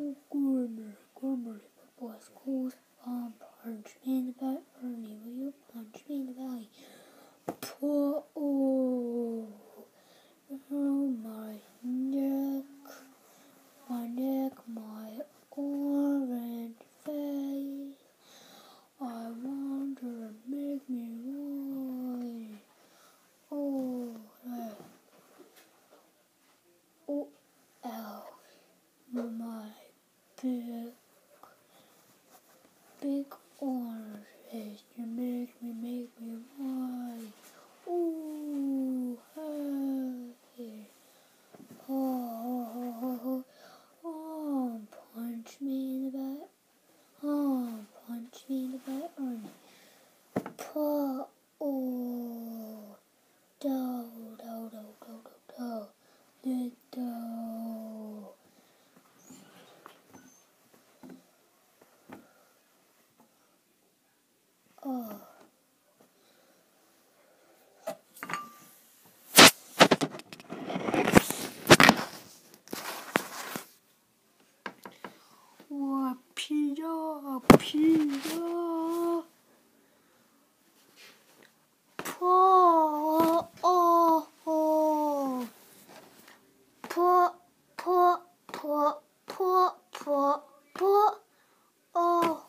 school, grammar, grammar, boy schools, um, punch me in the butt, Ernie, will you punch me in the belly? Poor, oh, oh, my neck, my neck, my orange face. I wonder, make me why. Oh, that. Oh, ow, my big, big orange face. You make me, make me why. Ooh, hey. Oh, oh, oh, oh, punch me in the butt. Oh, punch me in the butt. Oh, paw, oh, do, do, do, do, do, do, little. 哦。我皮呀皮呀，破破破破破破哦。